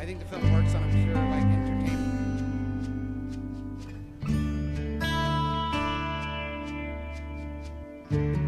I think the film works on a pure like entertainment. thank you